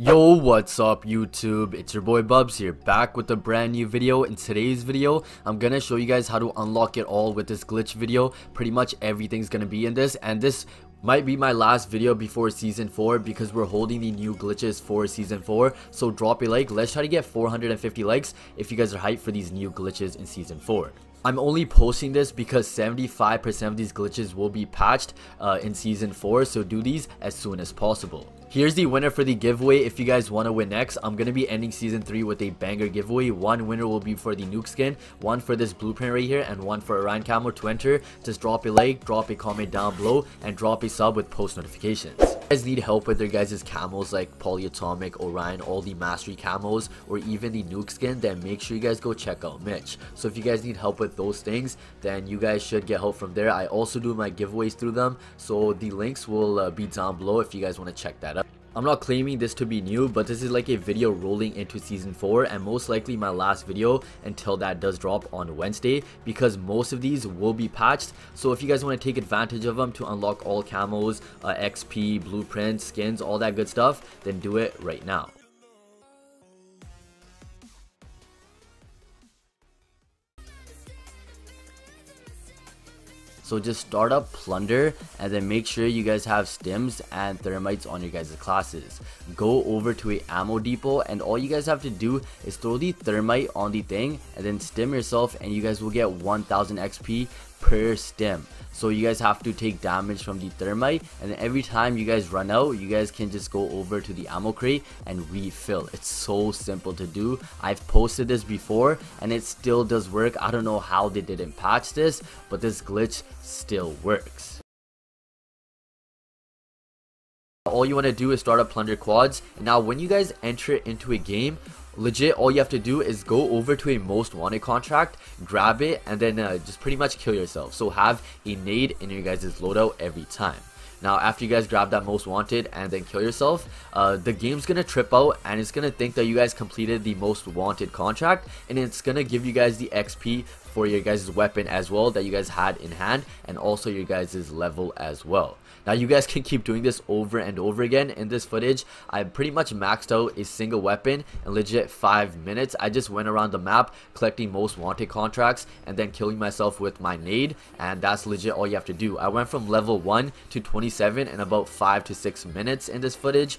Yo, what's up YouTube? It's your boy Bubs here, back with a brand new video. In today's video, I'm gonna show you guys how to unlock it all with this glitch video. Pretty much everything's gonna be in this, and this might be my last video before season 4 because we're holding the new glitches for season 4 so drop a like let's try to get 450 likes if you guys are hyped for these new glitches in season 4 I'm only posting this because 75% of these glitches will be patched uh, in season 4 so do these as soon as possible Here's the winner for the giveaway. If you guys want to win next, I'm going to be ending season 3 with a banger giveaway. One winner will be for the nuke skin, one for this blueprint right here, and one for Orion Camo to enter. Just drop a like, drop a comment down below, and drop a sub with post notifications. If you guys need help with your guys' camos like Polyatomic, Orion, all the Mastery camos, or even the nuke skin, then make sure you guys go check out Mitch. So if you guys need help with those things, then you guys should get help from there. I also do my giveaways through them, so the links will uh, be down below if you guys want to check that out. I'm not claiming this to be new, but this is like a video rolling into season 4 and most likely my last video until that does drop on Wednesday because most of these will be patched. So if you guys want to take advantage of them to unlock all camos, uh, XP, blueprints, skins, all that good stuff, then do it right now. So just start up Plunder and then make sure you guys have stims and thermites on your guys' classes. Go over to a ammo depot and all you guys have to do is throw the thermite on the thing and then stim yourself and you guys will get 1000 XP per stim. So you guys have to take damage from the thermite and every time you guys run out you guys can just go over to the ammo crate and refill. It's so simple to do. I've posted this before and it still does work. I don't know how they didn't patch this but this glitch still works. All you want to do is start up plunder quads. And now when you guys enter into a game legit all you have to do is go over to a most wanted contract grab it and then uh, just pretty much kill yourself so have a nade in your guys' loadout every time now after you guys grab that most wanted and then kill yourself uh, the game's gonna trip out and it's gonna think that you guys completed the most wanted contract and it's gonna give you guys the XP for your guys' weapon as well that you guys had in hand and also your guys' level as well. Now you guys can keep doing this over and over again. In this footage, I pretty much maxed out a single weapon in legit 5 minutes. I just went around the map collecting most wanted contracts and then killing myself with my nade and that's legit all you have to do. I went from level 1 to 27 in about 5 to 6 minutes in this footage.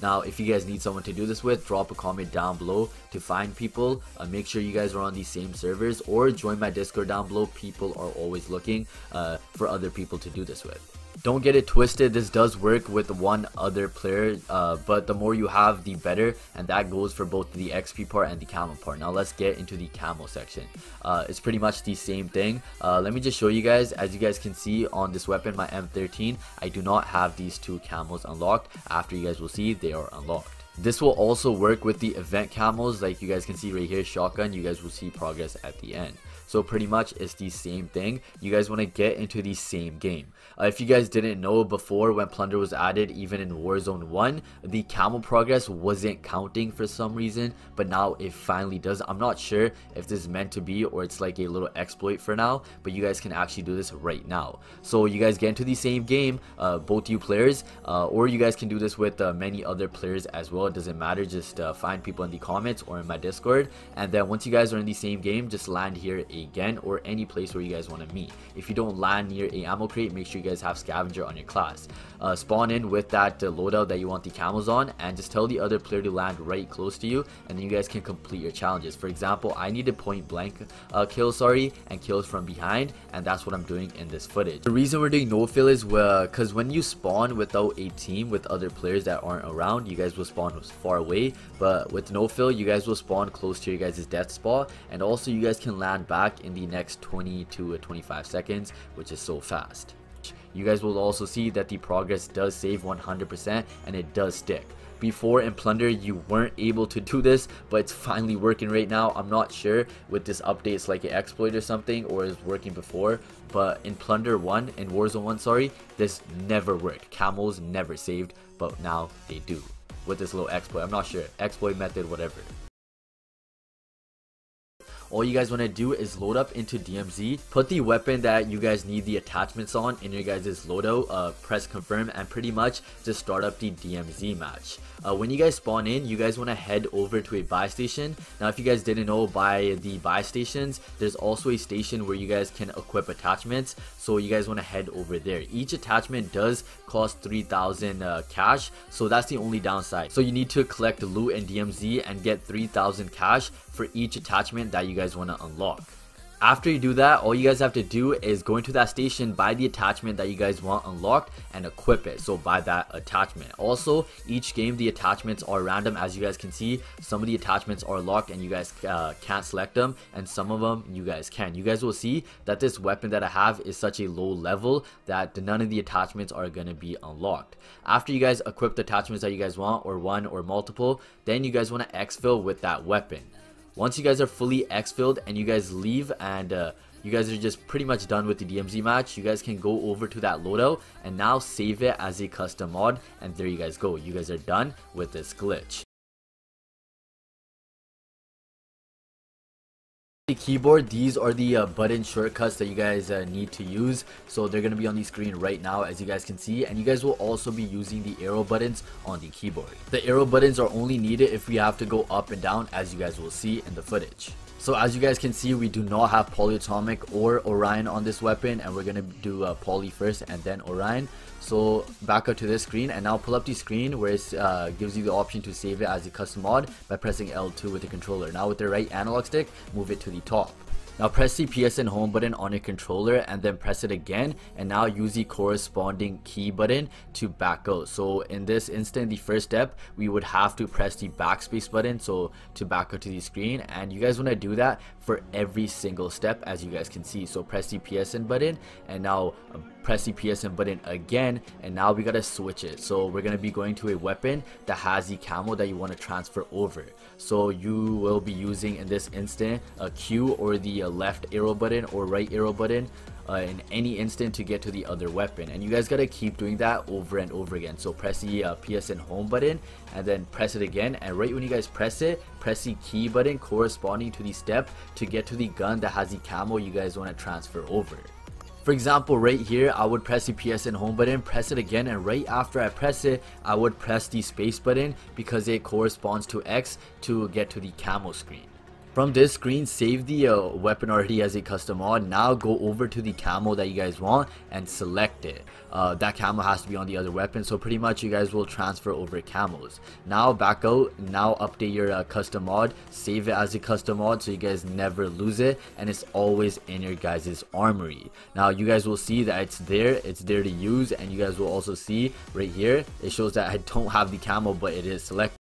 Now, if you guys need someone to do this with, drop a comment down below to find people. Uh, make sure you guys are on these same servers or join my Discord down below. People are always looking uh, for other people to do this with don't get it twisted this does work with one other player uh, but the more you have the better and that goes for both the XP part and the camo part. Now let's get into the camo section. Uh, it's pretty much the same thing. Uh, let me just show you guys. As you guys can see on this weapon my M13 I do not have these two camos unlocked. After you guys will see they are unlocked. This will also work with the event camos. Like you guys can see right here shotgun. You guys will see progress at the end so pretty much it's the same thing. You guys want to get into the same game. Uh, if you guys didn't know before when Plunder was added, even in Warzone 1, the camo progress wasn't counting for some reason, but now it finally does. I'm not sure if this is meant to be or it's like a little exploit for now, but you guys can actually do this right now. So you guys get into the same game, uh, both you players, uh, or you guys can do this with uh, many other players as well. It doesn't matter. Just uh, find people in the comments or in my Discord, and then once you guys are in the same game, just land here again or any place where you guys want to meet. If you don't land near a ammo crate, make sure you guys have scavenger on your class. Uh, spawn in with that uh, loadout that you want the camos on and just tell the other player to land right close to you and then you guys can complete your challenges. For example, I needed point blank uh, kills, sorry, and kills from behind and that's what I'm doing in this footage. The reason we're doing no fill is because when you spawn without a team with other players that aren't around, you guys will spawn far away, but with no fill, you guys will spawn close to your guys' death spot and also you guys can land back in the next 20 to 25 seconds, which is so fast. You guys will also see that the progress does save 100% and it does stick. Before in Plunder you weren't able to do this but it's finally working right now. I'm not sure with this update it's like an exploit or something or is working before but in Plunder 1 in Warzone 1 sorry this never worked. Camos never saved but now they do with this little exploit. I'm not sure. Exploit method whatever. All you guys want to do is load up into DMZ, put the weapon that you guys need the attachments on in your guys' loadout, uh, press confirm, and pretty much just start up the DMZ match. Uh, when you guys spawn in, you guys want to head over to a buy station. Now, if you guys didn't know, by the buy stations, there's also a station where you guys can equip attachments. So you guys want to head over there. Each attachment does cost 3,000 uh, cash, so that's the only downside. So you need to collect loot and DMZ and get 3,000 cash for each attachment that you guys want to unlock. After you do that, all you guys have to do is go into that station, buy the attachment that you guys want unlocked, and equip it. So buy that attachment. Also, each game, the attachments are random. As you guys can see, some of the attachments are locked and you guys uh, can't select them, and some of them you guys can. You guys will see that this weapon that I have is such a low level that none of the attachments are going to be unlocked. After you guys equip the attachments that you guys want, or one or multiple, then you guys want to exfil with that weapon. Once you guys are fully exfilled and you guys leave and uh, you guys are just pretty much done with the DMZ match, you guys can go over to that loadout and now save it as a custom mod and there you guys go. You guys are done with this glitch. The keyboard these are the uh, button shortcuts that you guys uh, need to use. So they're going to be on the screen right now as you guys can see and you guys will also be using the arrow buttons on the keyboard. The arrow buttons are only needed if we have to go up and down as you guys will see in the footage. So as you guys can see, we do not have Polyatomic or Orion on this weapon and we're going to do uh, Poly first and then Orion. So back up to this screen and now pull up the screen where it uh, gives you the option to save it as a custom mod by pressing L2 with the controller. Now with the right analog stick, move it to the top. Now press the PSN home button on your controller and then press it again. And now use the corresponding key button to back out. So in this instant, the first step, we would have to press the backspace button so to back out to the screen. And you guys want to do that for every single step as you guys can see. So press the PSN button and now uh, press the PSN button again. And now we gotta switch it. So we're gonna be going to a weapon that has the camo that you want to transfer over so you will be using in this instant a Q or the uh, left arrow button or right arrow button uh, in any instant to get to the other weapon. And you guys gotta keep doing that over and over again. So press the uh, PSN home button and then press it again. And right when you guys press it press the key button corresponding to the step to get to the gun that has the camo you guys want to transfer over for example, right here, I would press the PSN home button, press it again, and right after I press it, I would press the space button because it corresponds to X to get to the camo screen. From this screen, save the uh, weapon already as a custom mod. Now go over to the camo that you guys want and select it. Uh, that camo has to be on the other weapon. So pretty much you guys will transfer over camos. Now back out. Now update your uh, custom mod. Save it as a custom mod so you guys never lose it. And it's always in your guys' armory. Now you guys will see that it's there. It's there to use. And you guys will also see right here. It shows that I don't have the camo but it is selected.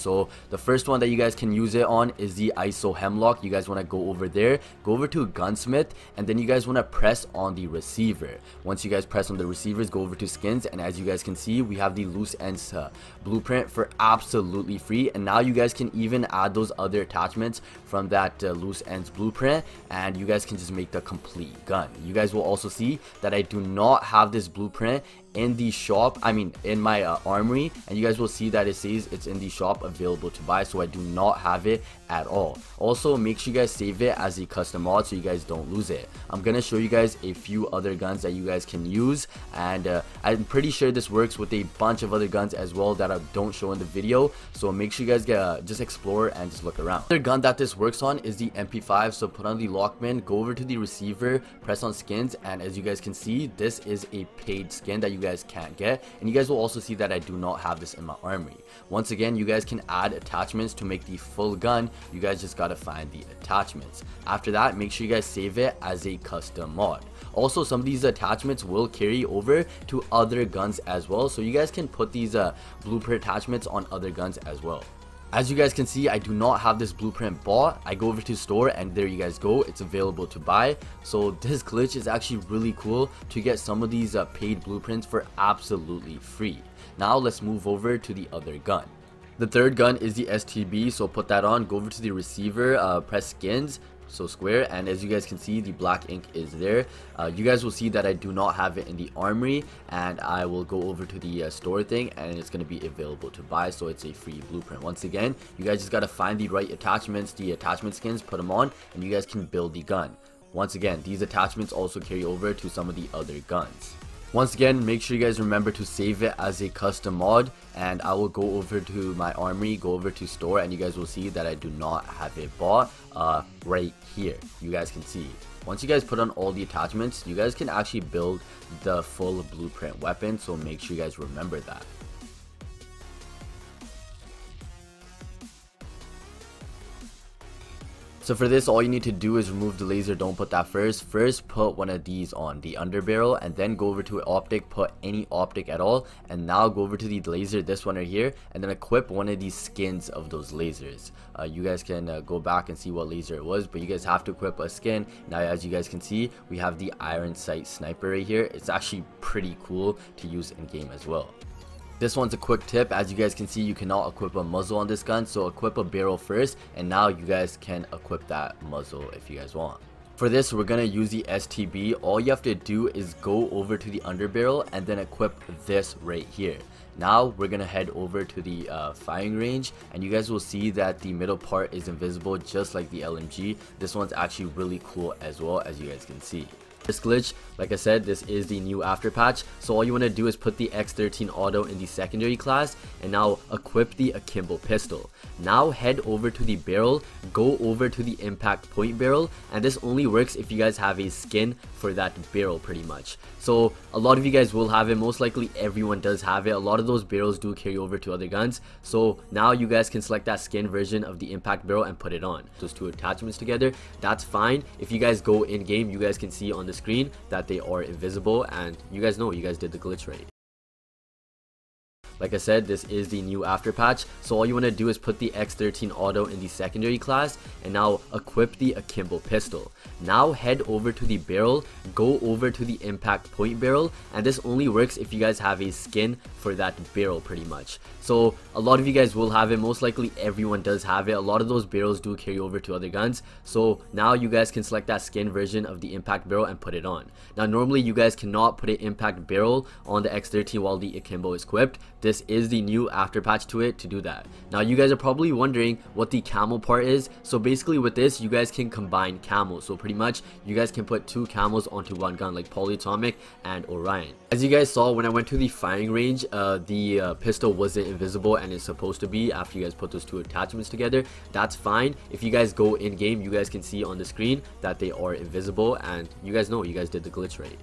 So the first one that you guys can use it on is the ISO Hemlock. You guys want to go over there, go over to Gunsmith, and then you guys want to press on the receiver. Once you guys press on the receivers, go over to skins, and as you guys can see, we have the loose ends uh, blueprint for absolutely free. And now you guys can even add those other attachments from that uh, loose ends blueprint, and you guys can just make the complete gun. You guys will also see that I do not have this blueprint in the shop i mean in my uh, armory and you guys will see that it says it's in the shop available to buy so i do not have it at all. Also make sure you guys save it as a custom mod so you guys don't lose it. I'm gonna show you guys a few other guns that you guys can use and uh, i'm pretty sure this works with a bunch of other guns as well that i don't show in the video. So make sure you guys get uh, just explore and just look around. Another gun that this works on is the mp5 so put on the Lachmann go over to the receiver press on skins and as you guys can see this is a paid skin that you guys can't get. And you guys will also see that I do not have this in my armory. Once again you guys can add attachments to make the full gun you guys just gotta find the attachments. After that make sure you guys save it as a custom mod. Also some of these attachments will carry over to other guns as well so you guys can put these uh, blueprint attachments on other guns as well. As you guys can see, I do not have this blueprint bought. I go over to store and there you guys go. It's available to buy. So this glitch is actually really cool to get some of these uh, paid blueprints for absolutely free. Now let's move over to the other gun. The third gun is the STB, so put that on, go over to the receiver, uh, press skins, so square and as you guys can see the black ink is there. Uh, you guys will see that I do not have it in the armory and I will go over to the uh, store thing and it's going to be available to buy so it's a free blueprint. Once again you guys just got to find the right attachments the attachment skins put them on and you guys can build the gun. Once again these attachments also carry over to some of the other guns once again, make sure you guys remember to save it as a custom mod and I will go over to my armory, go over to store and you guys will see that I do not have it bought uh, right here. You guys can see. Once you guys put on all the attachments, you guys can actually build the full blueprint weapon so make sure you guys remember that. So for this, all you need to do is remove the laser, don't put that first. First, put one of these on the underbarrel and then go over to optic, put any optic at all. And now go over to the laser, this one right here, and then equip one of these skins of those lasers. Uh, you guys can uh, go back and see what laser it was, but you guys have to equip a skin. Now, as you guys can see, we have the iron sight sniper right here. It's actually pretty cool to use in game as well. This one's a quick tip. As you guys can see, you cannot equip a muzzle on this gun. So equip a barrel first. And now you guys can equip that muzzle if you guys want. For this, we're going to use the STB. All you have to do is go over to the underbarrel and then equip this right here. Now we're going to head over to the uh, firing range and you guys will see that the middle part is invisible just like the LMG. This one's actually really cool as well as you guys can see. This glitch, like I said, this is the new after patch. So all you want to do is put the X13 auto in the secondary class and now equip the Akimbo pistol. Now head over to the barrel, go over to the impact point barrel and this only works if you guys have a skin for that barrel pretty much. So a lot of you guys will have it, most likely everyone does have it. A lot of those barrels do carry over to other guns. So now you guys can select that skin version of the impact barrel and put it on. Those two attachments together, that's fine. If you guys go in game, you guys can see on the screen that they are invisible and you guys know you guys did the glitch right. Like I said, this is the new after patch, so all you want to do is put the X13 auto in the secondary class and now equip the Akimbo pistol. Now head over to the barrel, go over to the impact point barrel, and this only works if you guys have a skin for that barrel pretty much. So a lot of you guys will have it, most likely everyone does have it. A lot of those barrels do carry over to other guns. So now you guys can select that skin version of the impact barrel and put it on. Now normally you guys cannot put an impact barrel on the X13 while the Akimbo is equipped. This is the new after patch to it to do that. Now you guys are probably wondering what the camo part is. So basically with this, you guys can combine camos. So pretty much you guys can put two camos onto one gun like Polyatomic and Orion. As you guys saw when I went to the firing range, uh, the uh, pistol wasn't invisible and it's supposed to be after you guys put those two attachments together. That's fine. If you guys go in game, you guys can see on the screen that they are invisible and you guys know you guys did the glitch right.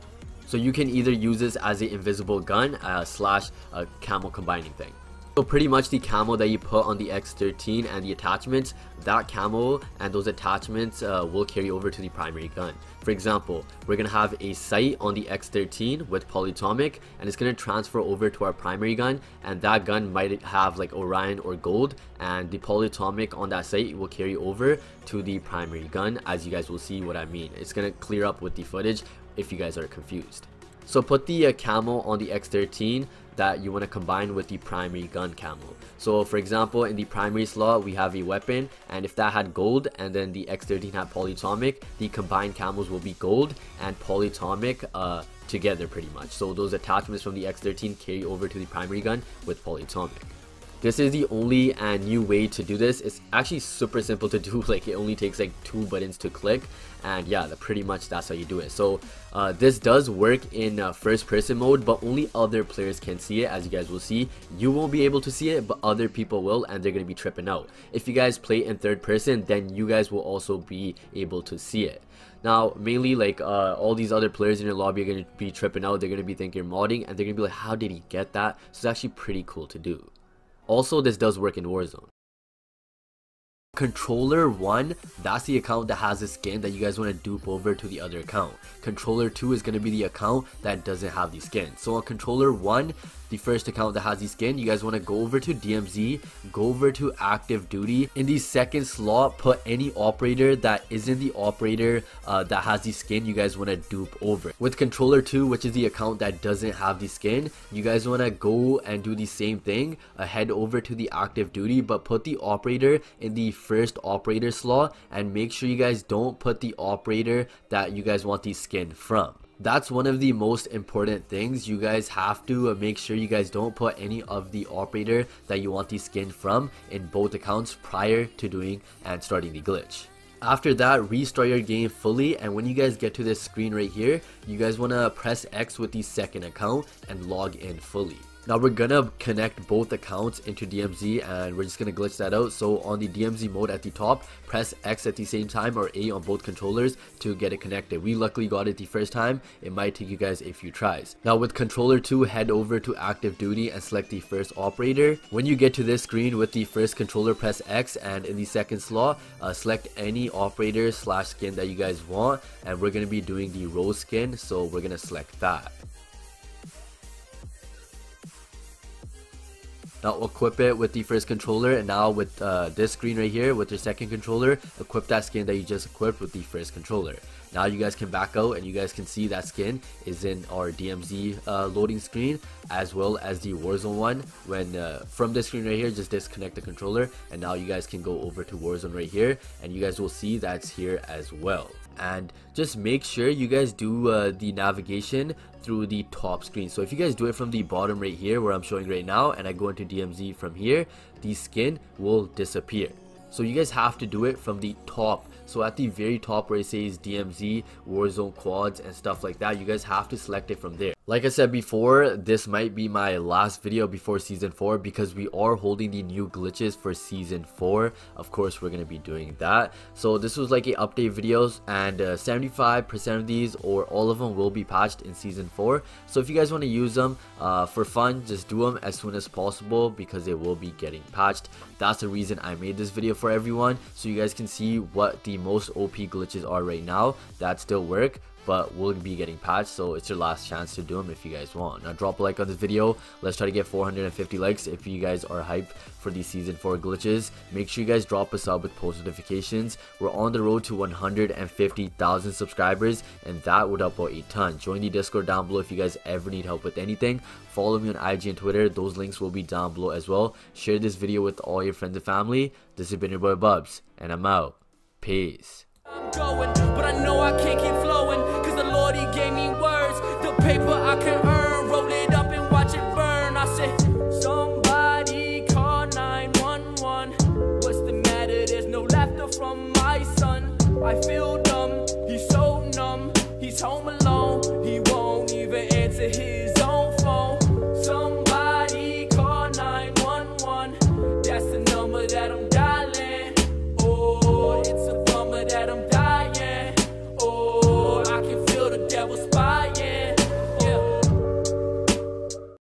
So you can either use this as an invisible gun uh, slash a camo combining thing. So pretty much the camo that you put on the X13 and the attachments, that camo and those attachments uh, will carry over to the primary gun. For example, we're going to have a sight on the X13 with polyatomic and it's going to transfer over to our primary gun and that gun might have like Orion or gold and the polyatomic on that sight will carry over to the primary gun as you guys will see what I mean. It's going to clear up with the footage if you guys are confused. So put the uh, camo on the X13 that you want to combine with the primary gun camo. So for example, in the primary slot, we have a weapon, and if that had gold, and then the X13 had polyatomic, the combined camos will be gold and polyatomic uh, together pretty much. So those attachments from the X13 carry over to the primary gun with polyatomic. This is the only and new way to do this. It's actually super simple to do. Like it only takes like two buttons to click, and yeah, pretty much that's how you do it. So uh, this does work in uh, first person mode, but only other players can see it. As you guys will see, you won't be able to see it, but other people will, and they're gonna be tripping out. If you guys play in third person, then you guys will also be able to see it. Now, mainly like uh, all these other players in your lobby are going to be tripping out. They're going to be thinking modding and they're going to be like, how did he get that? So it's actually pretty cool to do. Also, this does work in Warzone. Controller 1, that's the account that has the skin that you guys want to dupe over to the other account. Controller 2 is going to be the account that doesn't have the skin. So on Controller 1, the first account that has the skin, you guys want to go over to DMZ, go over to active duty. In the second slot, put any operator that isn't the operator uh, that has the skin you guys want to dupe over. With controller 2, which is the account that doesn't have the skin, you guys want to go and do the same thing, uh, head over to the active duty, but put the operator in the first operator slot and make sure you guys don't put the operator that you guys want the skin from that's one of the most important things. You guys have to uh, make sure you guys don't put any of the operator that you want the skin from in both accounts prior to doing and starting the glitch. After that restart your game fully and when you guys get to this screen right here you guys want to press x with the second account and log in fully now we're gonna connect both accounts into DMZ and we're just gonna glitch that out. So on the DMZ mode at the top, press X at the same time or A on both controllers to get it connected. We luckily got it the first time. It might take you guys a few tries. Now with controller 2, head over to active duty and select the first operator. When you get to this screen with the first controller, press X and in the second slot, uh, select any operator slash skin that you guys want and we're gonna be doing the rose skin so we're gonna select that. Now equip it with the first controller and now with uh, this screen right here with your second controller, equip that skin that you just equipped with the first controller. Now you guys can back out and you guys can see that skin is in our DMZ uh, loading screen as well as the Warzone one. When uh, from this screen right here, just disconnect the controller and now you guys can go over to Warzone right here and you guys will see that's here as well and just make sure you guys do uh, the navigation through the top screen. So if you guys do it from the bottom right here where I'm showing right now and I go into DMZ from here the skin will disappear. So you guys have to do it from the top so at the very top where it says DMZ, Warzone quads and stuff like that, you guys have to select it from there. Like I said before, this might be my last video before season 4 because we are holding the new glitches for season 4. Of course, we're going to be doing that. So this was like a update videos and 75% uh, of these or all of them will be patched in season 4. So if you guys want to use them uh, for fun, just do them as soon as possible because they will be getting patched. That's the reason I made this video for everyone so you guys can see what the most OP glitches are right now that still work but will be getting patched so it's your last chance to do them if you guys want. Now drop a like on this video. Let's try to get 450 likes if you guys are hyped for the season 4 glitches. Make sure you guys drop a sub with post notifications. We're on the road to 150,000 subscribers and that would help out a ton. Join the discord down below if you guys ever need help with anything. Follow me on ig and twitter. Those links will be down below as well. Share this video with all your friends and family. This has been your boy bubs and i'm out peace